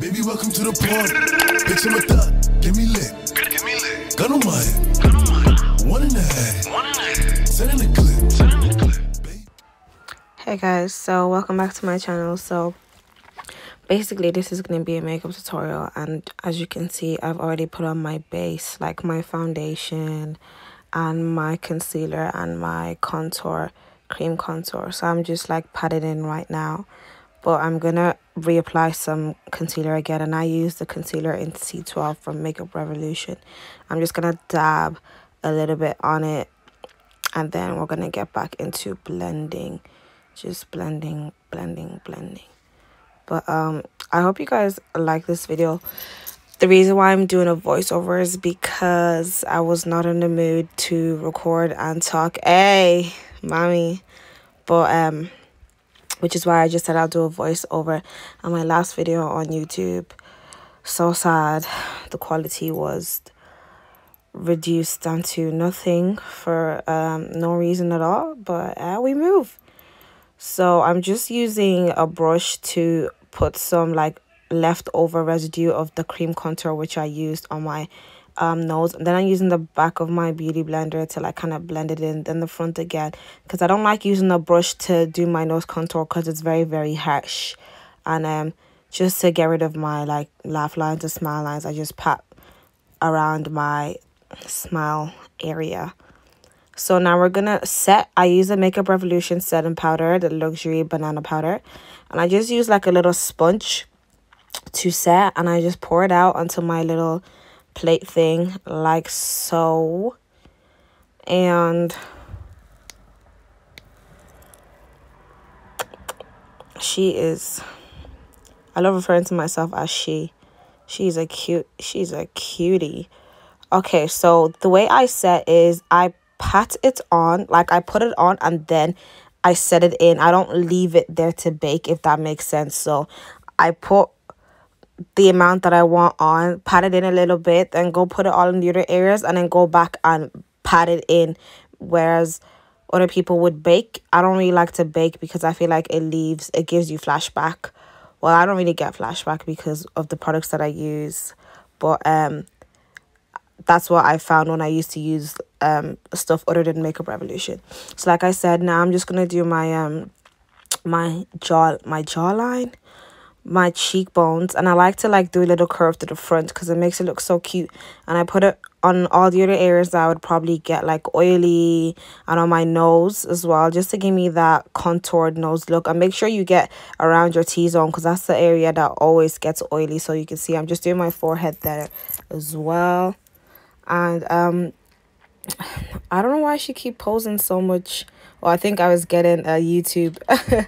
Baby, welcome to the party. Bitch, I'm a thot. Give me lit. Give me lit. Gun on my head. Gun on my head. One in the head. One in the Send in the clip. Send in the clip. Hey guys, so welcome back to my channel. So basically this is going to be a makeup tutorial and as you can see I've already put on my base like my foundation and my concealer and my contour cream contour so I'm just like patting in right now but I'm gonna reapply some concealer again and I use the concealer in C12 from Makeup Revolution. I'm just gonna dab a little bit on it and then we're gonna get back into blending just blending blending blending. But um i hope you guys like this video. The reason why i'm doing a voiceover is because i was not in the mood to record and talk. Hey mommy. But um which is why i just said i'll do a voiceover on my last video on youtube. So sad. The quality was reduced down to nothing for um no reason at all but uh, we move. So i'm just using a brush to put some like leftover residue of the cream contour which i used on my um nose and then i'm using the back of my beauty blender to like kind of blend it in then the front again because i don't like using the brush to do my nose contour because it's very very harsh and um just to get rid of my like laugh lines or smile lines i just pat around my smile area. So now we're gonna set i use a makeup revolution setting powder the luxury banana powder and i just use like a little sponge to set and i just pour it out onto my little plate thing like so. And she is i love referring to myself as she. She's a cute she's a cutie. Okay so the way i set is i pat it on like i put it on and then i set it in. I don't leave it there to bake if that makes sense. So i put the amount that i want on pat it in a little bit then go put it all in the other areas and then go back and pat it in. Whereas other people would bake. I don't really like to bake because i feel like it leaves it gives you flashback. Well i don't really get flashback because of the products that i use but um that's what I found when I used to use um stuff other than Makeup Revolution. So like I said, now I'm just gonna do my um my jaw my jawline, my cheekbones, and I like to like do a little curve to the front because it makes it look so cute. And I put it on all the other areas that I would probably get like oily and on my nose as well just to give me that contoured nose look. And make sure you get around your T-zone because that's the area that always gets oily. So you can see I'm just doing my forehead there as well. And um i don't know why she keep posing so much. Well i think i was getting a youtube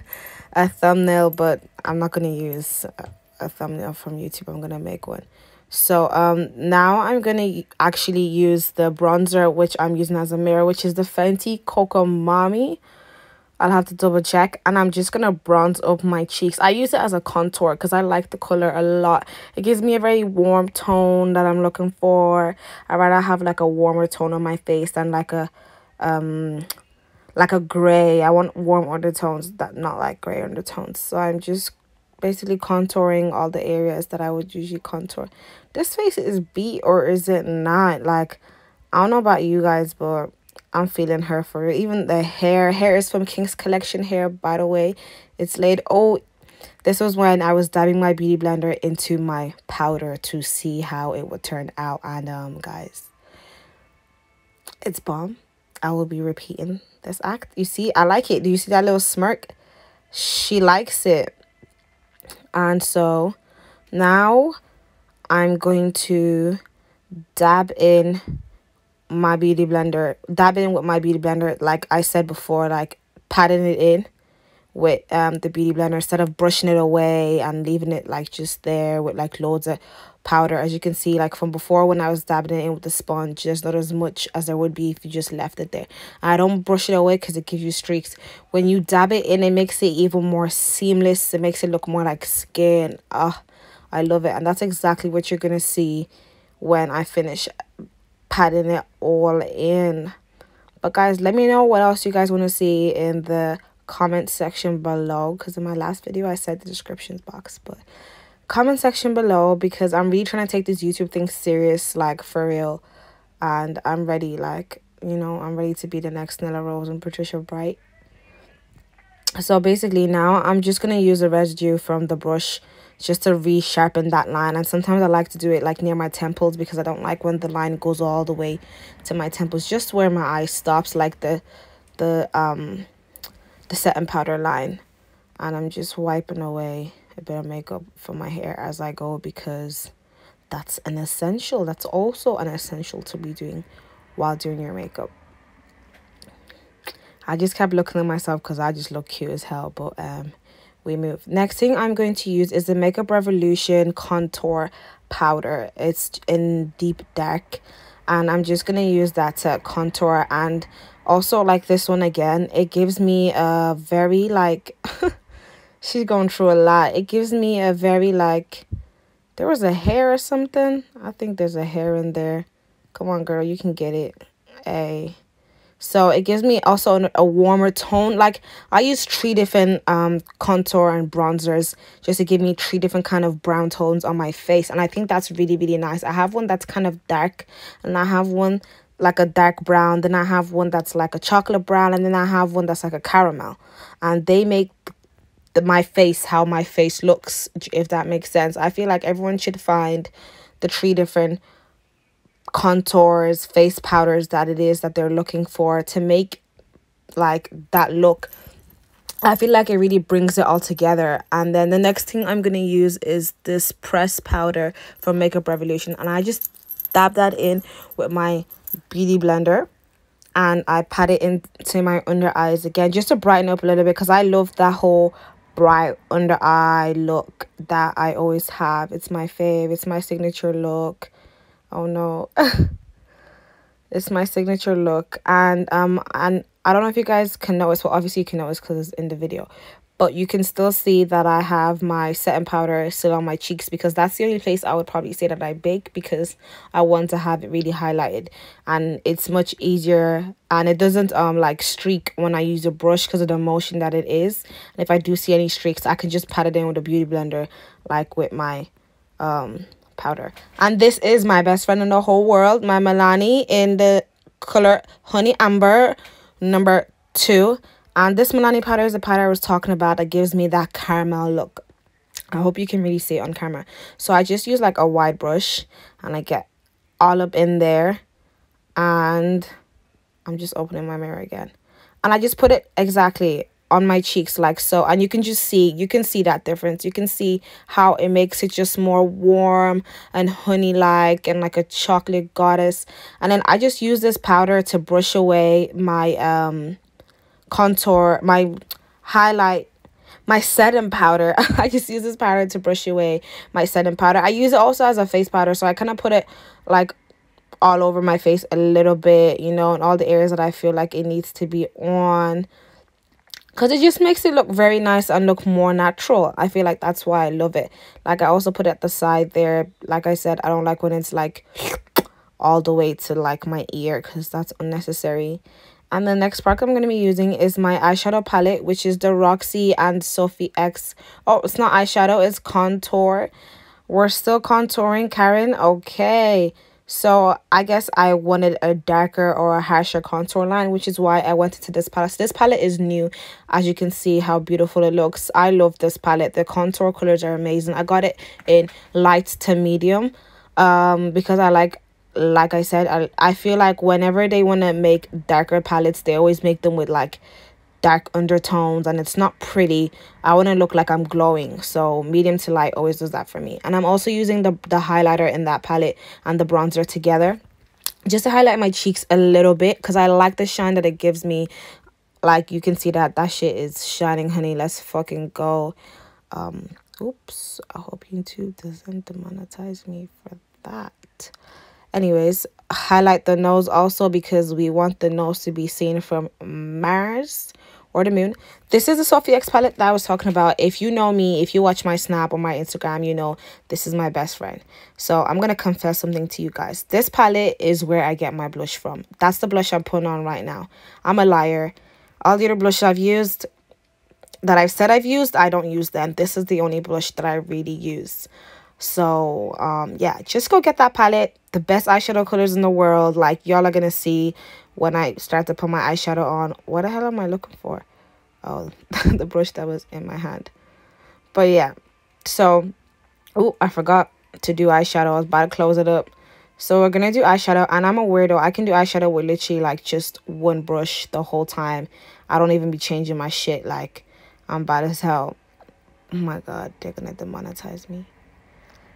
a thumbnail but i'm not gonna use a, a thumbnail from youtube i'm gonna make one so um now i'm gonna actually use the bronzer which i'm using as a mirror which is the fenty coco mommy I'll have to double check and I'm just gonna bronze up my cheeks. I use it as a contour because I like the color a lot. It gives me a very warm tone that I'm looking for. I rather have like a warmer tone on my face than like a um like a gray. I want warm undertones that not like gray undertones. So I'm just basically contouring all the areas that I would usually contour. This face is beat or is it not? Like I don't know about you guys, but I'm feeling her for it. Even the hair. Hair is from King's Kollection hair, by the way. It's laid. Oh, this was when I was dabbing my beauty blender into my powder to see how it would turn out. And um, guys, it's bomb. I will be repeating this act. You see, I like it. Do you see that little smirk? She likes it. And so now I'm going to dab in my beauty blender dabbing with my beauty blender like i said before like patting it in with um the beauty blender instead of brushing it away and leaving it like just there with like loads of powder as you can see like from before when i was dabbing it in with the sponge there's not as much as there would be if you just left it there. I don't brush it away because it gives you streaks. When you dab it in it makes it even more seamless. It makes it look more like skin. Ah i love it. And that's exactly what you're gonna see when i finish patting it all in. But guys let me know what else you guys want to see in the comment section below because in my last video i said the descriptions box but comment section below because I'm really trying to take this YouTube thing serious, like for real. And I'm ready, like, you know, I'm ready to be the next Nella Rose and Patricia Bright. So basically now I'm just going to use the residue from the brush just to resharpen that line. And sometimes I like to do it like near my temples because I don't like when the line goes all the way to my temples. Just where my eye stops, like the, the, um, the setting powder line. And I'm just wiping away a bit of makeup for my hair as I go because that's an essential. That's also an essential to be doing while doing your makeup. I just kept looking at myself because I just look cute as hell. But um, we move. Next thing I'm going to use is the Makeup Revolution Contour Powder. It's in deep dark. And I'm just going to use that to contour. And also like this one again, it gives me a very like... she's going through a lot. It gives me a very like... There was a hair or something. I think there's a hair in there. Come on, girl. You can get it. A. so it gives me also a warmer tone like i use three different um contour and bronzers just to give me three different kind of brown tones on my face and i think that's really really nice i have one that's kind of dark and i have one like a dark brown then i have one that's like a chocolate brown and then i have one that's like a caramel and they make the, my face how my face looks if that makes sense i feel like everyone should find the three different contours, face powders that it is that they're looking for to make like that look. I feel like it really brings it all together. And then the next thing I'm going to use is this press powder from Makeup Revolution. And I just dab that in with my beauty blender. And I pat it into my under eyes again just to brighten up a little bit. Because I love that whole bright under eye look that I always have. It's my fave. It's my signature look. Oh no. It's my signature look. And um and i don't know if you guys can notice. Well obviously you can notice because it's in the video but you can still see that i have my setting powder still on my cheeks because that's the only place i would probably say that i bake because i want to have it really highlighted and it's much easier and it doesn't um like streak when i use a brush because of the motion that it is and if i do see any streaks i can just pat it in with a beauty blender like with my um powder. And this is my best friend in the whole world, my Milani in the color Honey Amber number two. And this Milani powder is the powder I was talking about that gives me that caramel look. I hope you can really see it on camera. So I just use like a wide brush and I get all up in there. And I'm just opening my mirror again. And I just put it exactly on my cheeks like so and you can just see you can see that difference you can see how it makes it just more warm and honey like and like a chocolate goddess and then i just use this powder to brush away my um contour my highlight my setting powder. I just use this powder to brush away my setting powder. I use it also as a face powder so i kind of put it like all over my face a little bit you know in all the areas that i feel like it needs to be on. Because it just makes it look very nice and look more natural. I feel like that's why i love it. Like i also put it at the side there. Like i said i don't like when it's like all the way to like my ear because that's unnecessary and the next product i'm going to be using is my eyeshadow palette which is the roxy and sophie x oh it's not eyeshadow it's contour we're still contouring karen okay so I guess I wanted a darker or a harsher contour line, which is why I went into this palette. So this palette is new. As you can see how beautiful it looks. I love this palette. The contour colors are amazing. I got it in light to medium um, because I like like I said, I, I feel like whenever they want to make darker palettes, they always make them with like dark undertones and it's not pretty. I want to look like i'm glowing so medium to light always does that for me. And i'm also using the the highlighter in that palette and the bronzer together just to highlight my cheeks a little bit because i like the shine that it gives me. Like you can see that that shit is shining honey. Let's fucking go. Um oops. I hope youtube doesn't demonetize me for that anyways highlight the nose also because we want the nose to be seen from mars or the moon. This is the Sophie X palette that I was talking about. If you know me, if you watch my Snap or my Instagram, you know this is my best friend. So I'm going to confess something to you guys. This palette is where I get my blush from. That's the blush I'm putting on right now. I'm a liar. All the other blush I've used, that I've said I've used, I don't use them. This is the only blush that I really use. So, um, yeah, just go get that palette. The best eyeshadow colors in the world. Like, y'all are going to see when I start to put my eyeshadow on. What the hell am I looking for? Oh, the brush that was in my hand. But, yeah. So, oh, I forgot to do eyeshadow. I was about to close it up. So we're gonna do eyeshadow and I'm a weirdo. I can do eyeshadow with literally like just one brush the whole time. I don't even be changing my shit like I'm bad as hell. Oh my god, they're gonna demonetize me.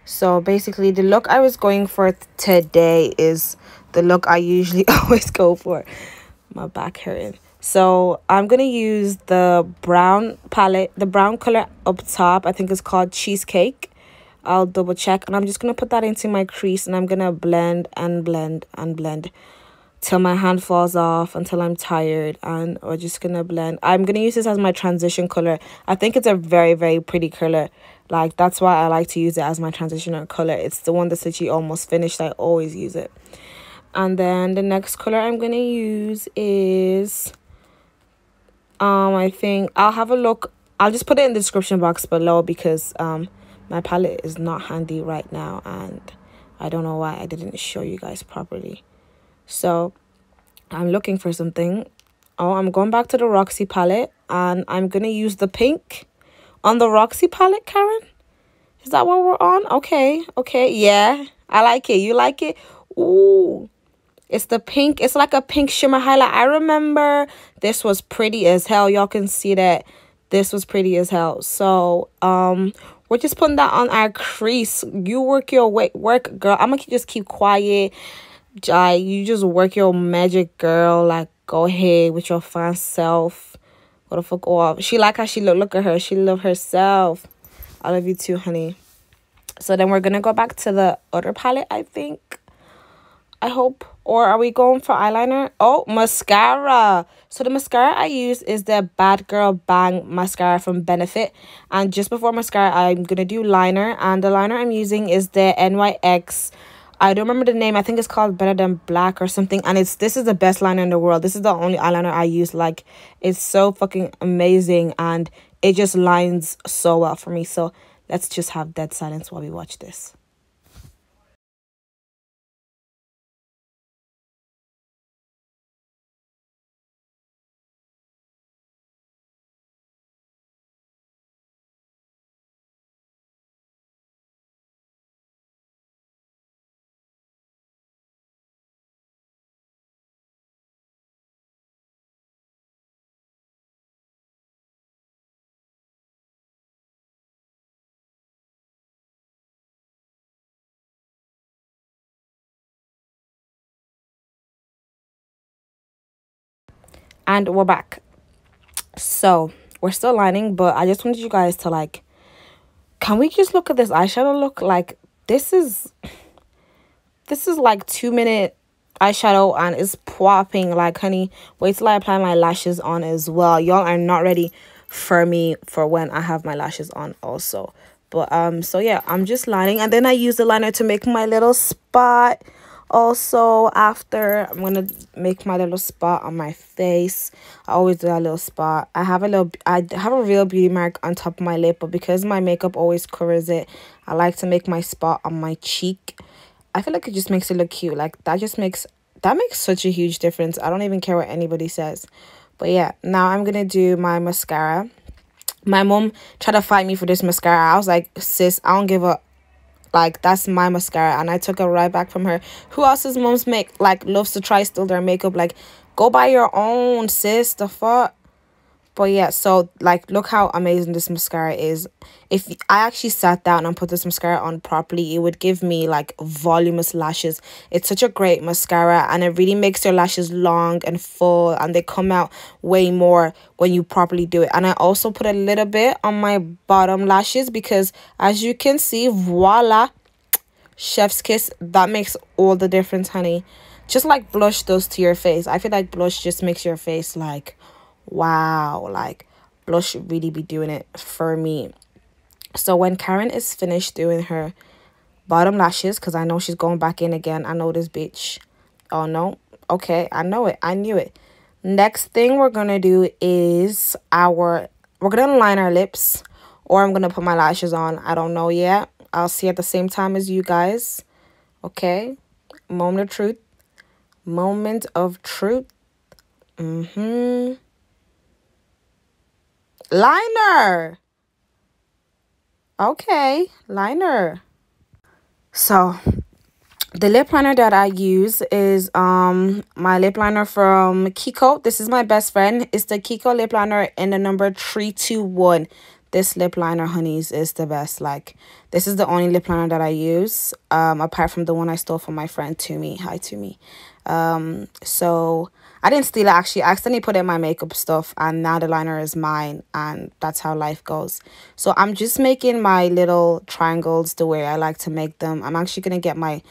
So basically the look I was going for today is the look I usually always go for. My back hurting. So I'm gonna use the brown palette, the brown color up top. I think it's called cheesecake I'll double check and I'm just to put that into my crease and I'm to blend and blend and blend till my hand falls off until I'm tired and we're just to blend. I'm to use this as my transition color. I think it's a very, very pretty color. Like, that's why I like to use it as my transitional color. It's the one that's actually almost finished. I always use it. And then the next color I'm going to use is, um, I think I'll have a look. I'll just put it in the description box below because, um, my palette is not handy right now and I don't know why I didn't show you guys properly. So I'm looking for something. Oh, I'm going back to the Roxy palette and I'm going to use the pink on the Roxy palette, Karen. Is that what we're on? Okay, okay, yeah. I like it. You like it? Ooh. It's the pink. It's like a pink shimmer highlight. I remember this was pretty as hell. Y'all can see that this was pretty as hell. So, um, we're just putting that on our crease. You work your way, work, girl. I'm gonna just keep quiet. Jai, you just work your magic, girl. Like, go ahead with your fine self. What the fuck off. She like how she look. Look at her. She love herself. I love you too, honey. So then we're gonna go back to the other palette, I think. I hope. Or are we going for eyeliner? Oh, mascara. So the mascara I use is the Bad Girl Bang mascara from Benefit. And just before mascara, I'm going to do liner. And the liner I'm using is the NYX. I don't remember the name. I think it's called Better Than Black or something. And it's this is the best liner in the world. This is the only eyeliner I use. Like, it's so fucking amazing. And it just lines so well for me. So let's just have dead silence while we watch this. And we're back. So we're still lining but i just wanted you guys to like can we just look at this eyeshadow look? Like this is this is like two minute eyeshadow and it's popping. Like honey wait till i apply my lashes on as well. Y'all are not ready for me for when i have my lashes on also. But um so yeah i'm just lining. And then i use the liner to make my little spot also after i'm gonna make my little spot on my face i always do that little spot. I have a little i have a real beauty mark on top of my lip but because my makeup always covers it. I like to make my spot on my cheek. I feel like it just makes it look cute. Like that just makes that makes such a huge difference. I don't even care what anybody says. But yeah now i'm gonna do my mascara. My mom tried to fight me for this mascara. I was like sis i don't give a like that's my mascara and I took it right back from her. Who else's moms make like loves to try still their makeup? Like go buy your own sis the fuck but yeah so like look how amazing this mascara is. If i actually sat down and put this mascara on properly it would give me like voluminous lashes. It's such a great mascara and it really makes your lashes long and full and they come out way more when you properly do it. And i also put a little bit on my bottom lashes because as you can see voila chef's kiss that makes all the difference honey. Just like blush does to your face. I feel like blush just makes your face like wow like blush should really be doing it for me so when karen is finished doing her bottom lashes because i know she's going back in again i know this bitch oh no okay i know it i knew it next thing we're gonna do is our we're gonna line our lips or I'm gonna put my lashes on. I don't know yet. I'll see at the same time as you guys. Okay. Moment of truth. Moment of truth. Mm-hmm. Liner. Okay, liner. So the lip liner that I use is um my lip liner from Kiko. This is my best friend. It's the Kiko lip liner in the number 321. This lip liner, honeys, is the best. Like, this is the only lip liner that I use, um, apart from the one I stole from my friend Tumi. Hi, Tumi. Um, so I didn't steal it actually. I accidentally put in my makeup stuff and now the liner is mine and that's how life goes. So I'm just making my little triangles the way I like to make them. I'm actually going to get my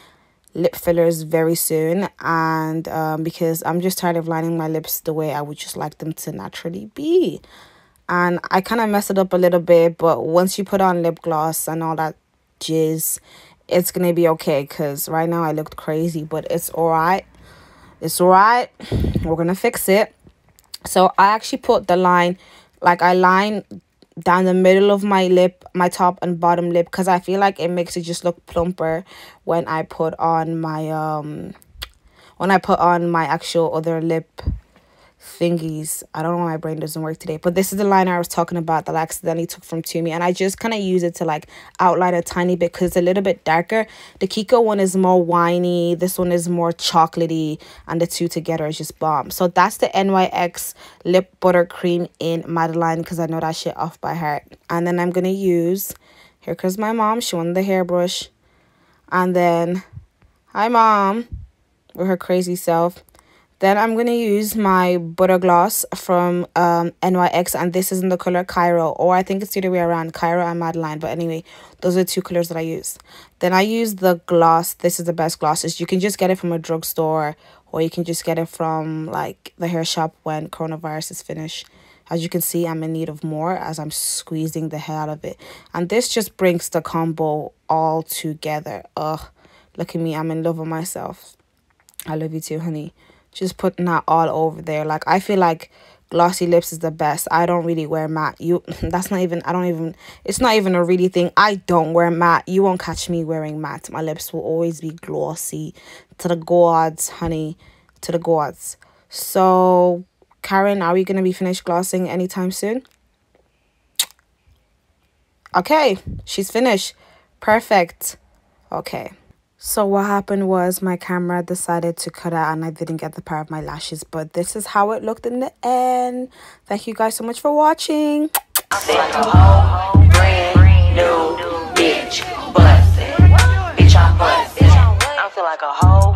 lip fillers very soon and um, because I'm just tired of lining my lips the way I would just like them to naturally be. And I kind of messed it up a little bit, but once you put on lip gloss and all that jizz, it's going to be okay because right now I looked crazy, but it's alright. It's alright. We're going to fix it. So I actually put the line, like I line down the middle of my lip, my top and bottom lip, because I feel like it makes it just look plumper when I put on my, um, when I put on my actual other lip thingies. I don't know why my brain doesn't work today. But this is the liner I was talking about that I accidentally took from Tumi. And I just kind of use it to like outline a tiny bit because it's a little bit darker. The Kiko one is more winey. This one is more chocolatey. And the two together is just bomb. So that's the NYX Lip Butter Cream in Madeline because I know that shit off by heart. And then I'm going to use, here comes my mom. She wanted the hairbrush. And then, hi mom, with her crazy self. Then I'm going to use my butter gloss from um, NYX and this is in the color Cairo or I think it's the other way around, Cairo and Madeline. But anyway, those are two colors that I use. Then I use the gloss. This is the best glosses. You can just get it from a drugstore or you can just get it from like the hair shop when coronavirus is finished. As you can see, I'm in need of more as I'm squeezing the hell out of it. And this just brings the combo all together. Ugh, look at me. I'm in love with myself. I love you too, honey just putting that all over there. Like i feel like glossy lips is the best. I don't really wear matte. You that's not even i don't even it's not even a really thing. I don't wear matte. You won't catch me wearing matte. My lips will always be glossy to the gods honey to the gods. So karen are we gonna be finished glossing anytime soon? Okay she's finished. Perfect. Okay so what happened was my camera decided to cut out and I didn't get the part of my lashes. But this is how it looked in the end. Thank you guys so much for watching. I feel like a whole